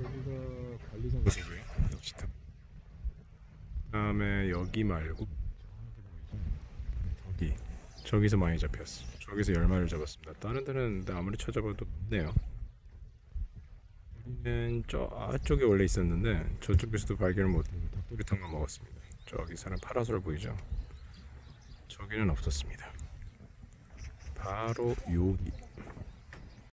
여기가 관리장 곳이고요. 낚시터. 그다음에 여기 말고 저기 저기서 많이 잡혔어. 저기서 열 마리를 잡았습니다. 다른 데는 아무리 찾아봐도 없네요. 우리는 저쪽에 원래 있었는데 저쪽에서도 발견을 못했고 닭도리탕만 먹었습니다. 저기 사람 파라솔 보이죠? 저기는 없었습니다. 바로 여기